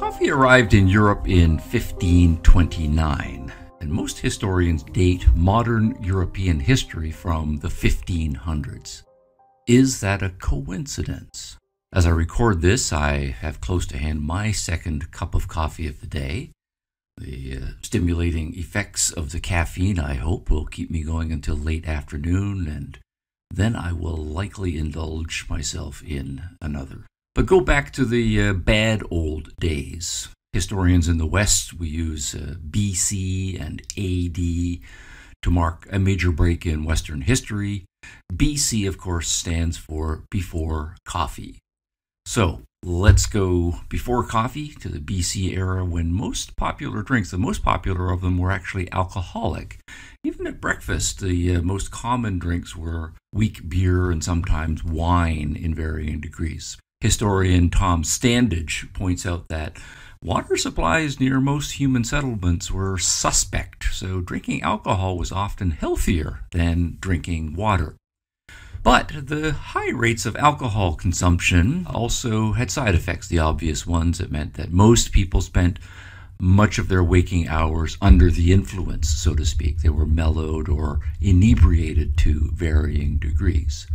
Coffee arrived in Europe in 1529, and most historians date modern European history from the 1500s. Is that a coincidence? As I record this, I have close to hand my second cup of coffee of the day. The uh, stimulating effects of the caffeine, I hope, will keep me going until late afternoon, and then I will likely indulge myself in another. But go back to the uh, bad old days. Historians in the West, we use uh, BC and AD to mark a major break in Western history. BC, of course, stands for before coffee. So let's go before coffee to the BC era when most popular drinks, the most popular of them, were actually alcoholic. Even at breakfast, the uh, most common drinks were weak beer and sometimes wine in varying degrees. Historian Tom Standage points out that water supplies near most human settlements were suspect, so drinking alcohol was often healthier than drinking water. But the high rates of alcohol consumption also had side effects, the obvious ones. It meant that most people spent much of their waking hours under the influence, so to speak. They were mellowed or inebriated to varying degrees.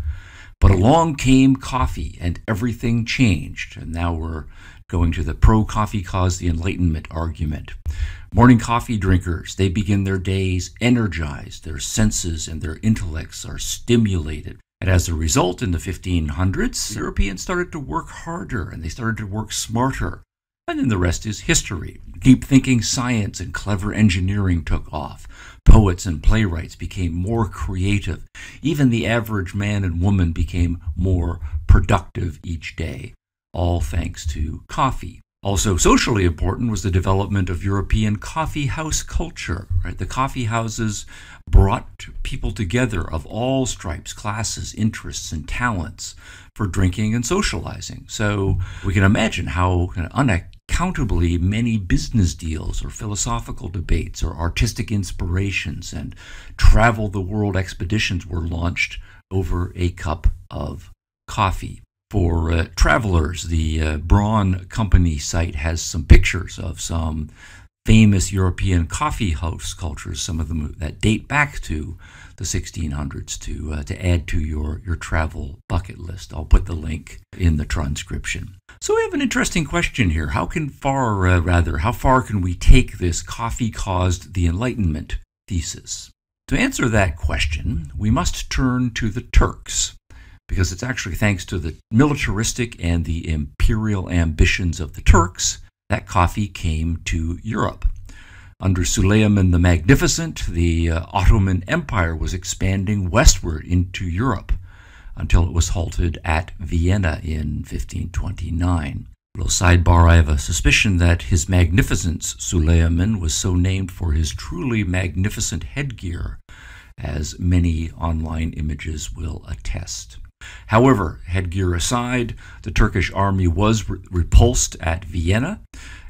But along came coffee and everything changed. And now we're going to the pro coffee cause the enlightenment argument. Morning coffee drinkers, they begin their days energized, their senses and their intellects are stimulated. And as a result, in the 1500s, Europeans started to work harder and they started to work smarter. And then the rest is history. Deep thinking science and clever engineering took off. Poets and playwrights became more creative. Even the average man and woman became more productive each day, all thanks to coffee. Also, socially important was the development of European coffee house culture. Right? The coffee houses brought people together of all stripes, classes, interests, and talents for drinking and socializing. So we can imagine how unaccountably many business deals or philosophical debates or artistic inspirations and travel the world expeditions were launched over a cup of coffee. For uh, travelers, the uh, Braun Company site has some pictures of some famous European coffee house cultures, some of them that date back to the 1600s, to uh, to add to your your travel bucket list. I'll put the link in the transcription. So we have an interesting question here. How can far uh, rather how far can we take this coffee caused the Enlightenment thesis? To answer that question, we must turn to the Turks because it's actually thanks to the militaristic and the imperial ambitions of the Turks that coffee came to Europe. Under Suleiman the Magnificent, the uh, Ottoman Empire was expanding westward into Europe until it was halted at Vienna in 1529. Little sidebar I have a suspicion that His Magnificence Suleiman was so named for his truly magnificent headgear, as many online images will attest. However, headgear aside, the Turkish army was re- repulsed at Vienna,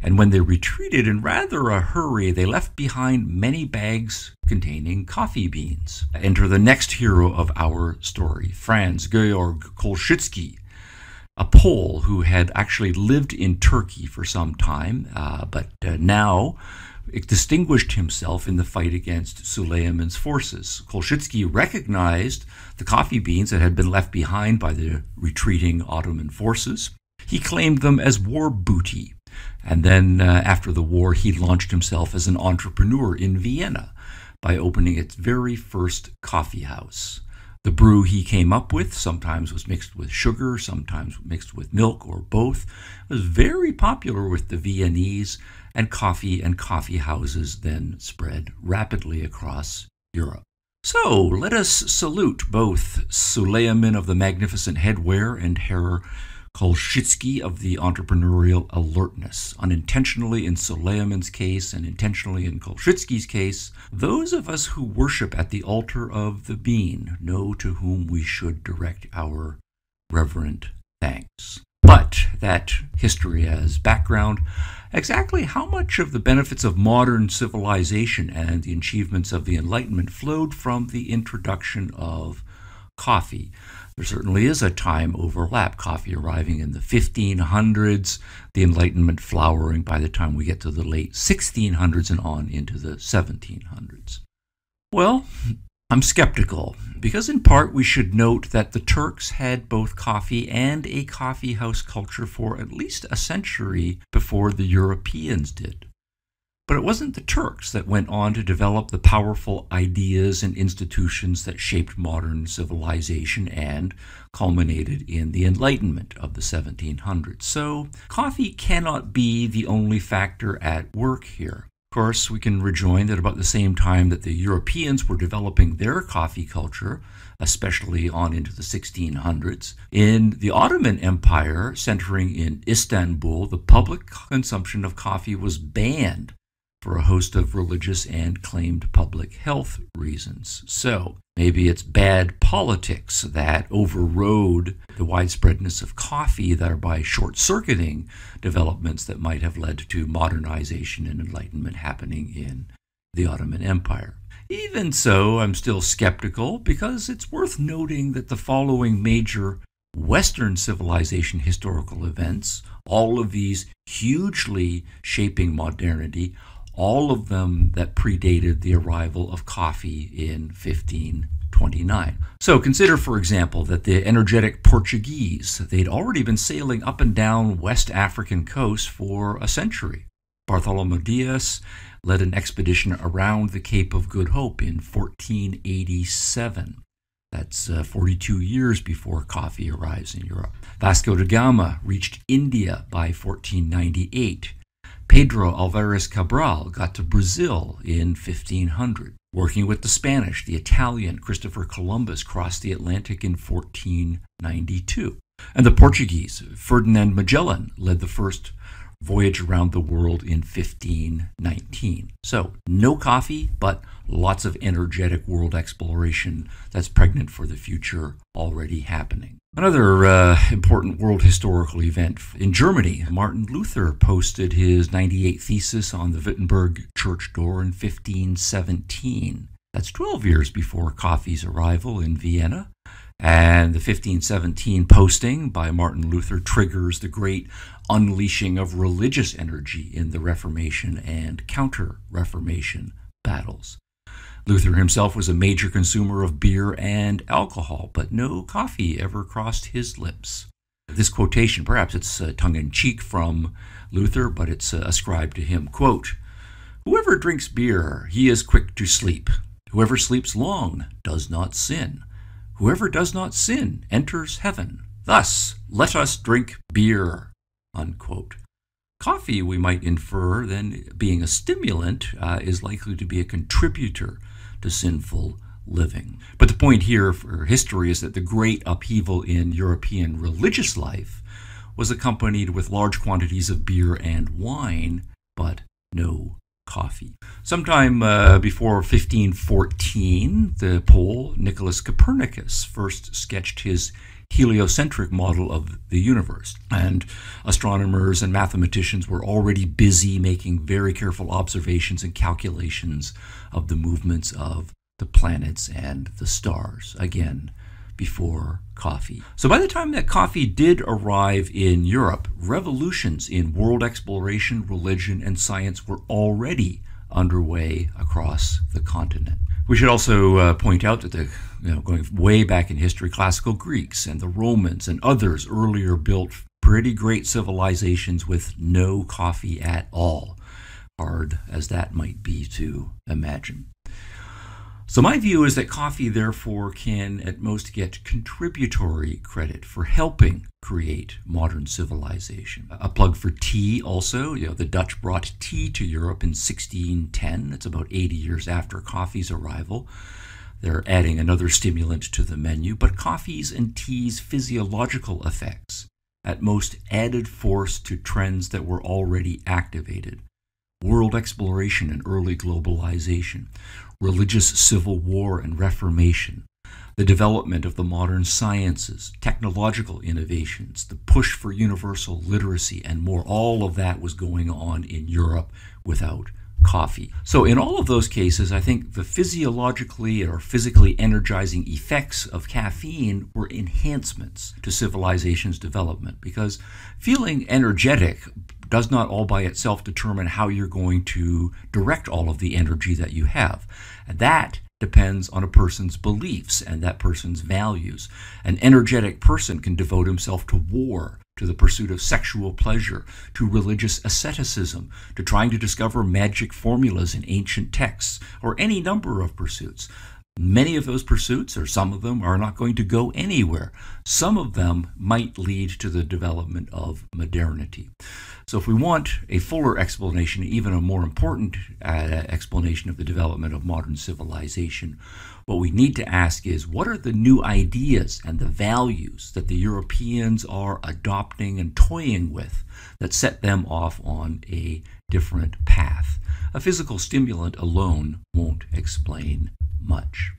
and when they retreated in rather a hurry, they left behind many bags containing coffee beans. Enter the next hero of our story, Franz Georg Kolschitsky, a Pole who had actually lived in Turkey for some time, uh, but uh, now distinguished himself in the fight against Suleiman's forces. Kolschitsky recognized the coffee beans that had been left behind by the retreating Ottoman forces. He claimed them as war booty. And then uh, after the war, he launched himself as an entrepreneur in Vienna by opening its very first coffee house. The brew he came up with sometimes was mixed with sugar, sometimes mixed with milk or both. It was very popular with the Viennese, and coffee and coffee houses then spread rapidly across Europe. So let us salute both Suleiman of the magnificent headwear and Herr Kolschitsky of the entrepreneurial alertness. Unintentionally in Suleiman's case and intentionally in Kolschitsky's case, those of us who worship at the altar of the bean know to whom we should direct our reverent thanks. But that history as background, exactly how much of the benefits of modern civilization and the achievements of the Enlightenment flowed from the introduction of coffee? There certainly is a time overlap, coffee arriving in the 1500s, the Enlightenment flowering by the time we get to the late 1600s and on into the 1700s. Well, I'm skeptical because, in part, we should note that the Turks had both coffee and a coffee house culture for at least a century before the Europeans did. But it wasn't the Turks that went on to develop the powerful ideas and institutions that shaped modern civilization and culminated in the Enlightenment of the 1700s. So, coffee cannot be the only factor at work here Of course, we can rejoin that about the same time that the Europeans were developing their coffee culture, especially on into the 1600s, in the Ottoman Empire, centering in Istanbul, the public consumption of coffee was banned for a host of religious and claimed public health reasons. So maybe it's bad politics that overrode the widespreadness of coffee, thereby short circuiting developments that might have led to modernization and enlightenment happening in the Ottoman Empire. Even so, I'm still skeptical because it's worth noting that the following major Western civilization historical events, all of these hugely shaping modernity, all of them that predated the arrival of coffee in 1529. So consider, for example, that the energetic Portuguese, they'd already been sailing up and down West African coasts for a century. Bartholomew Dias led an expedition around the Cape of Good Hope in 1487. That's uh, 42 years before coffee arrives in Europe. Vasco da Gama reached India by 1498. Pedro Alvarez Cabral got to Brazil in 1500. Working with the Spanish, the Italian Christopher Columbus crossed the Atlantic in 1492. And the Portuguese, Ferdinand Magellan, led the first voyage around the world in 1519. So, no coffee, but lots of energetic world exploration that's pregnant for the future already happening. Another uh, important world historical event in Germany, Martin Luther posted his 98 thesis on the Wittenberg church door in 1517. That's 12 years before coffee's arrival in Vienna. And the 1517 posting by Martin Luther triggers the great unleashing of religious energy in the Reformation and Counter Reformation battles. Luther himself was a major consumer of beer and alcohol, but no coffee ever crossed his lips. This quotation, perhaps it's uh, tongue in cheek from Luther, but it's uh, ascribed to him. Quote, Whoever drinks beer, he is quick to sleep. Whoever sleeps long does not sin. Whoever does not sin enters heaven. Thus, let us drink beer. Unquote. Coffee, we might infer, then being a stimulant, uh, is likely to be a contributor to sinful living. But the point here for history is that the great upheaval in European religious life was accompanied with large quantities of beer and wine, but no coffee. Sometime uh, before 1514, the Pole Nicholas Copernicus first sketched his heliocentric model of the universe. And astronomers and mathematicians were already busy making very careful observations and calculations of the movements of the planets and the stars. Again, before coffee. So by the time that coffee did arrive in Europe, revolutions in world exploration, religion, and science were already underway across the continent. We should also uh, point out that the you know, going way back in history, classical Greeks and the Romans and others earlier built pretty great civilizations with no coffee at all, hard as that might be to imagine. So, my view is that coffee, therefore, can at most get contributory credit for helping create modern civilization. A plug for tea also. You know, the Dutch brought tea to Europe in 1610. It's about 80 years after coffee's arrival. They're adding another stimulant to the menu, but coffee's and tea's physiological effects at most added force to trends that were already activated world exploration and early globalization, religious civil war and reformation, the development of the modern sciences, technological innovations, the push for universal literacy, and more. All of that was going on in Europe without coffee. So, in all of those cases, I think the physiologically or physically energizing effects of caffeine were enhancements to civilization's development because feeling energetic does not all by itself determine how you're going to direct all of the energy that you have. That depends on a person's beliefs and that person's values. An energetic person can devote himself to war, to the pursuit of sexual pleasure, to religious asceticism, to trying to discover magic formulas in ancient texts, or any number of pursuits. Many of those pursuits, or some of them, are not going to go anywhere. Some of them might lead to the development of modernity. So, if we want a fuller explanation, even a more important uh, explanation of the development of modern civilization, what we need to ask is what are the new ideas and the values that the Europeans are adopting and toying with that set them off on a different path? A physical stimulant alone won't explain much.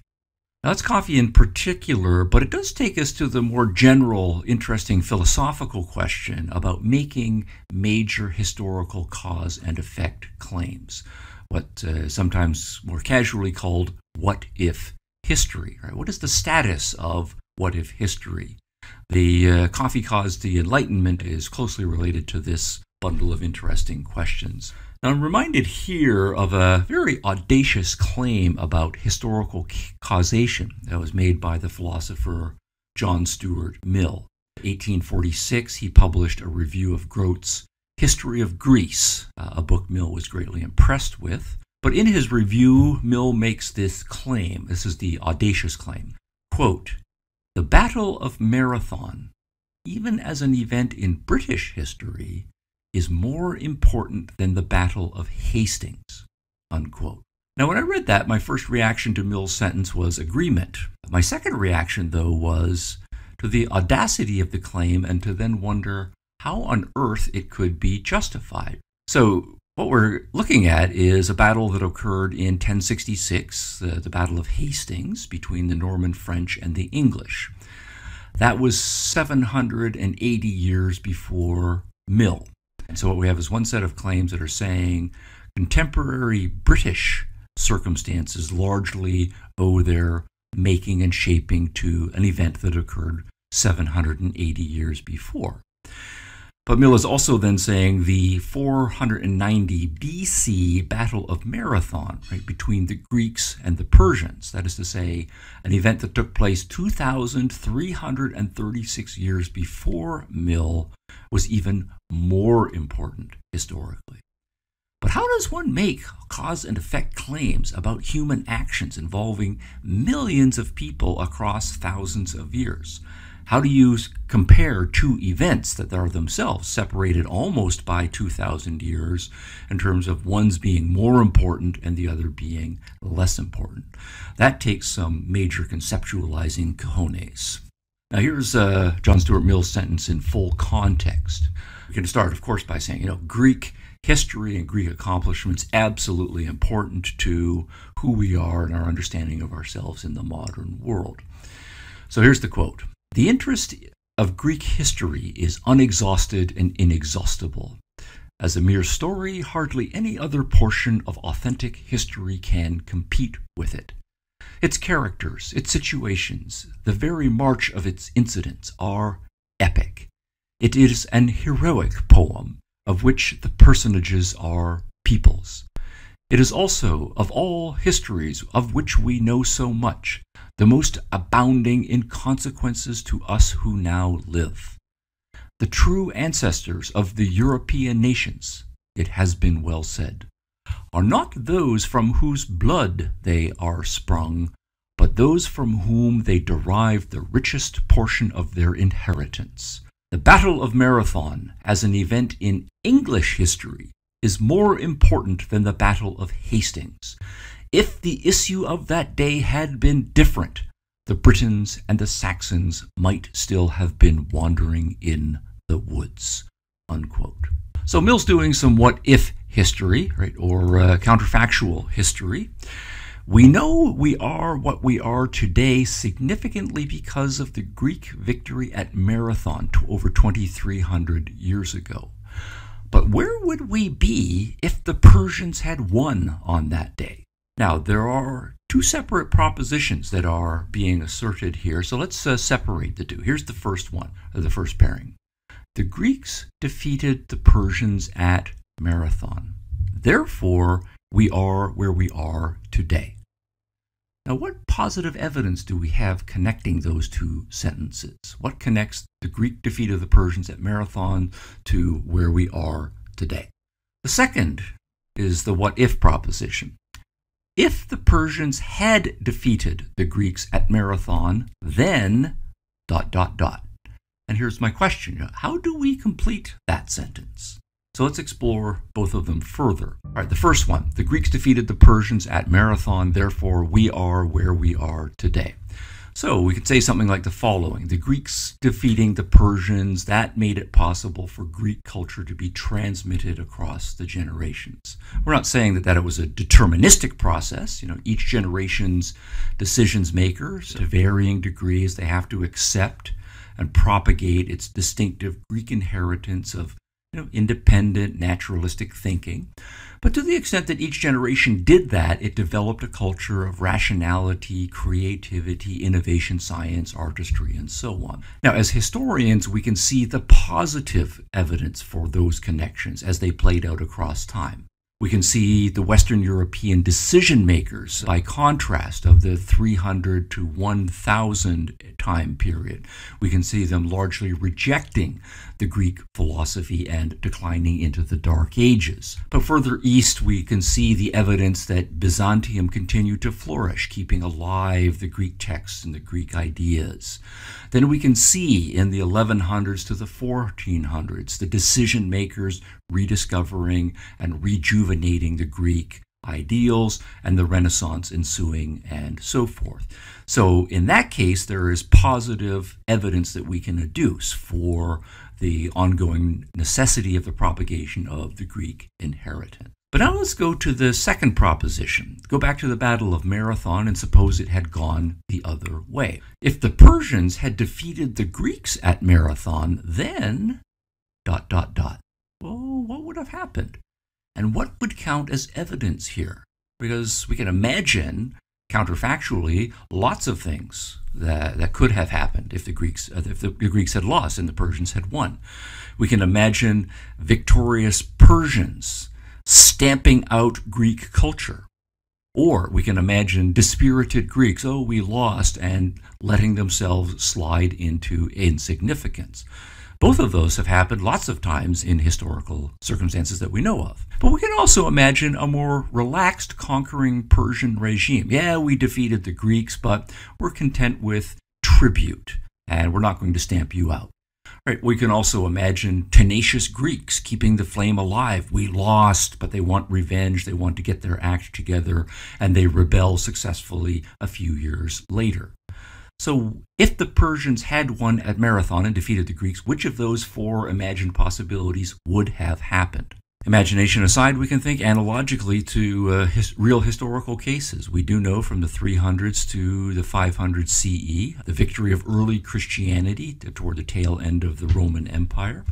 Now, that's coffee in particular, but it does take us to the more general, interesting philosophical question about making major historical cause and effect claims, what uh, sometimes more casually called what if history. Right? What is the status of what if history? The uh, coffee caused the Enlightenment is closely related to this bundle of interesting questions. Now, I'm reminded here of a very audacious claim about historical causation that was made by the philosopher John Stuart Mill. In 1846, he published a review of Grote's History of Greece, a book Mill was greatly impressed with. But in his review, Mill makes this claim. This is the audacious claim. Quote, the Battle of Marathon, even as an event in British history, is more important than the Battle of Hastings. Unquote. Now, when I read that, my first reaction to Mill's sentence was agreement. My second reaction, though, was to the audacity of the claim and to then wonder how on earth it could be justified. So, what we're looking at is a battle that occurred in 1066, the, the Battle of Hastings, between the Norman French and the English. That was 780 years before Mill. And so what we have is one set of claims that are saying contemporary British circumstances largely owe their making and shaping to an event that occurred 780 years before. But Mill is also then saying the 490 BC Battle of Marathon, right, between the Greeks and the Persians, that is to say, an event that took place 2,336 years before Mill, was even more important historically. But how does one make cause and effect claims about human actions involving millions of people across thousands of years? How do you compare two events that are themselves separated almost by 2,000 years in terms of one's being more important and the other being less important? That takes some major conceptualizing cojones. Now, here's uh, John Stuart Mill's sentence in full context. We can start, of course, by saying, you know, Greek history and Greek accomplishments absolutely important to who we are and our understanding of ourselves in the modern world. So here's the quote the interest of Greek history is unexhausted and inexhaustible. As a mere story, hardly any other portion of authentic history can compete with it. Its characters, its situations, the very march of its incidents are epic. It is an heroic poem of which the personages are peoples. It is also, of all histories of which we know so much, the most abounding in consequences to us who now live. The true ancestors of the European nations, it has been well said, are not those from whose blood they are sprung, but those from whom they derive the richest portion of their inheritance. The Battle of Marathon, as an event in English history, is more important than the Battle of Hastings. If the issue of that day had been different, the Britons and the Saxons might still have been wandering in the woods. Unquote. So Mill's doing some what if history, right, or uh, counterfactual history. We know we are what we are today significantly because of the Greek victory at Marathon over 2,300 years ago. But where would we be if the Persians had won on that day? Now, there are two separate propositions that are being asserted here, so let's uh, separate the two. Here's the first one, the first pairing. The Greeks defeated the Persians at Marathon. Therefore, we are where we are today. Now, what positive evidence do we have connecting those two sentences? What connects the Greek defeat of the Persians at Marathon to where we are today? The second is the what if proposition. If the Persians had defeated the Greeks at Marathon, then dot dot dot. And here's my question How do we complete that sentence? So let's explore both of them further. All right, the first one the Greeks defeated the Persians at Marathon, therefore, we are where we are today. So we could say something like the following The Greeks defeating the Persians, that made it possible for Greek culture to be transmitted across the generations. We're not saying that, that it was a deterministic process. You know, each generation's decisions makers, to varying degrees, they have to accept and propagate its distinctive Greek inheritance of you know, independent, naturalistic thinking. But to the extent that each generation did that, it developed a culture of rationality, creativity, innovation, science, artistry, and so on. Now, as historians, we can see the positive evidence for those connections as they played out across time. We can see the Western European decision makers by contrast of the 300 to 1000 time period. We can see them largely rejecting the Greek philosophy and declining into the Dark Ages. But further east, we can see the evidence that Byzantium continued to flourish, keeping alive the Greek texts and the Greek ideas. Then we can see in the 1100s to the 1400s the decision makers rediscovering and rejuvenating the Greek ideals and the Renaissance ensuing and so forth. So, in that case, there is positive evidence that we can adduce for the ongoing necessity of the propagation of the Greek inheritance. But now let's go to the second proposition. Go back to the Battle of Marathon and suppose it had gone the other way. If the Persians had defeated the Greeks at Marathon, then dot dot dot. Well, what would have happened? And what would count as evidence here? Because we can imagine counterfactually lots of things that, that could have happened if the Greeks uh, if the Greeks had lost and the Persians had won. We can imagine victorious Persians stamping out Greek culture. Or we can imagine dispirited Greeks, oh, we lost, and letting themselves slide into insignificance. Both of those have happened lots of times in historical circumstances that we know of. But we can also imagine a more relaxed conquering Persian regime. Yeah, we defeated the Greeks, but we're content with tribute, and we're not going to stamp you out. Right, we can also imagine tenacious Greeks keeping the flame alive. We lost, but they want revenge. They want to get their act together, and they rebel successfully a few years later. So, if the Persians had won at Marathon and defeated the Greeks, which of those four imagined possibilities would have happened? Imagination aside, we can think analogically to uh, his, real historical cases. We do know from the 300s to the 500 CE, the victory of early Christianity toward the tail end of the Roman Empire,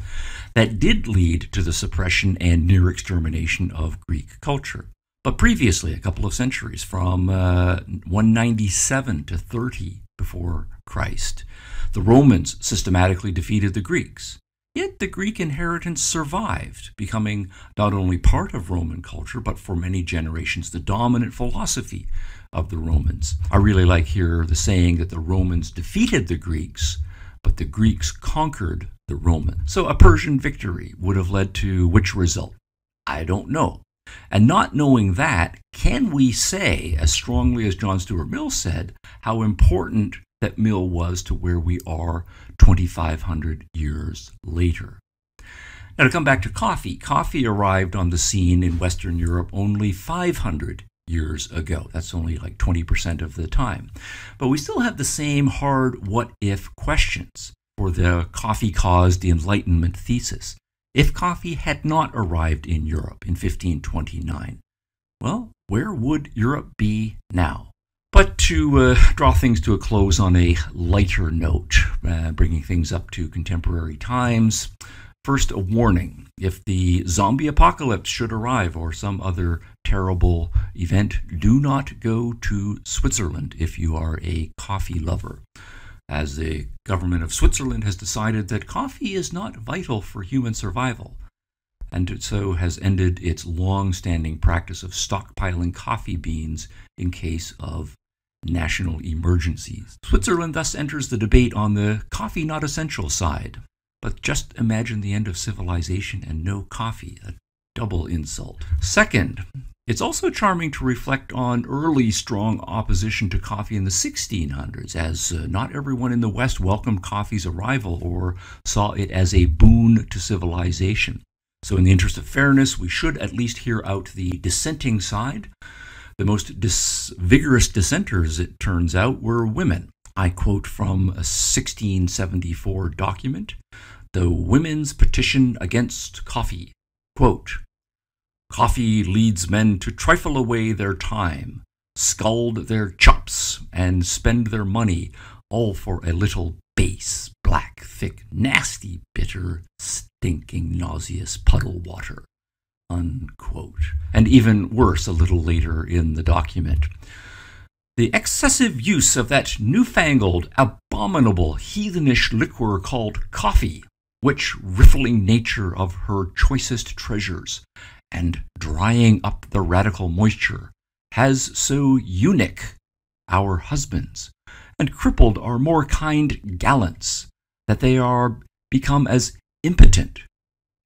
that did lead to the suppression and near extermination of Greek culture. But previously, a couple of centuries, from uh, 197 to 30 before Christ, the Romans systematically defeated the Greeks. Yet the Greek inheritance survived, becoming not only part of Roman culture, but for many generations the dominant philosophy of the Romans. I really like here the saying that the Romans defeated the Greeks, but the Greeks conquered the Romans. So a Persian victory would have led to which result? I don't know. And not knowing that, can we say, as strongly as John Stuart Mill said, how important that mill was to where we are 2,500 years later. Now, to come back to coffee, coffee arrived on the scene in Western Europe only 500 years ago. That's only like 20% of the time. But we still have the same hard what if questions for the coffee caused the enlightenment thesis. If coffee had not arrived in Europe in 1529, well, where would Europe be now? But to uh, draw things to a close on a lighter note, uh, bringing things up to contemporary times, First, a warning. If the zombie apocalypse should arrive or some other terrible event, do not go to Switzerland if you are a coffee lover. As the government of Switzerland has decided that coffee is not vital for human survival, and so has ended its long standing practice of stockpiling coffee beans in case of national emergencies. Switzerland thus enters the debate on the coffee not essential side. But just imagine the end of civilization and no coffee, a double insult. Second, it's also charming to reflect on early strong opposition to coffee in the 1600s, as uh, not everyone in the West welcomed coffee's arrival or saw it as a boon to civilization. So, in the interest of fairness, we should at least hear out the dissenting side. The most dis- vigorous dissenters, it turns out, were women. I quote from a 1674 document the Women's Petition Against Coffee. Quote, Coffee leads men to trifle away their time, scald their chops, and spend their money, all for a little base, black, thick, nasty, bitter, stinking, nauseous puddle water. Unquote. And even worse, a little later in the document. The excessive use of that newfangled, abominable, heathenish liquor called coffee which riffling nature of her choicest treasures, and drying up the radical moisture, has so eunuch our husbands, and crippled our more kind gallants, that they are become as impotent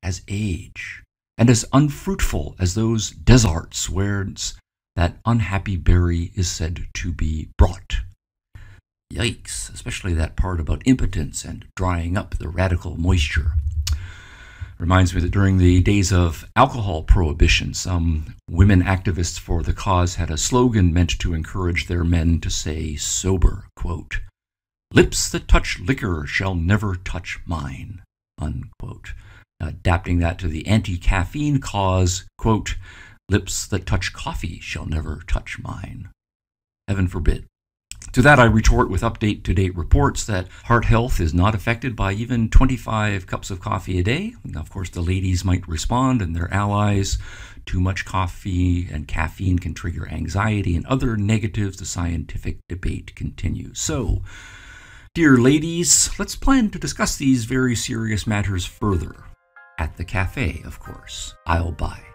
as age, and as unfruitful as those deserts whence that unhappy berry is said to be brought. Yikes, especially that part about impotence and drying up the radical moisture. Reminds me that during the days of alcohol prohibition, some women activists for the cause had a slogan meant to encourage their men to say sober, quote, Lips that touch liquor shall never touch mine, unquote. Adapting that to the anti-caffeine cause, quote, Lips that touch coffee shall never touch mine. Heaven forbid. To that, I retort with update to date reports that heart health is not affected by even 25 cups of coffee a day. Of course, the ladies might respond and their allies. Too much coffee and caffeine can trigger anxiety and other negatives. The scientific debate continues. So, dear ladies, let's plan to discuss these very serious matters further. At the cafe, of course. I'll buy.